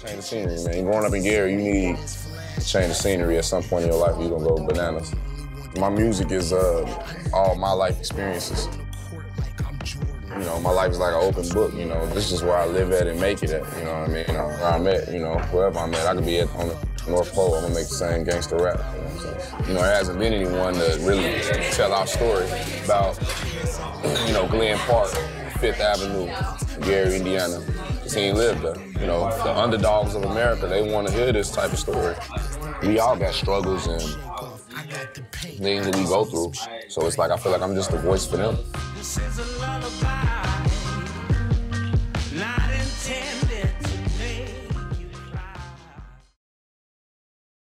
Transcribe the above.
Change the scenery, man. Growing up in Gary, you need to change the scenery at some point in your life. You're gonna go bananas. My music is uh, all my life experiences. You know, my life is like an open book. You know, this is where I live at and make it at. You know what I mean? You know, where I'm at. You know, wherever I'm at, I could be at on the North Pole. I'm gonna make the same gangster rap. You know, so, you know, there hasn't been anyone to really tell our story about, you know, Glen Park, Fifth Avenue, Gary, Indiana. Cause he ain't lived there. You know, the underdogs of America, they want to hear this type of story. We all got struggles and things that we go through. So it's like I feel like I'm just a voice for them.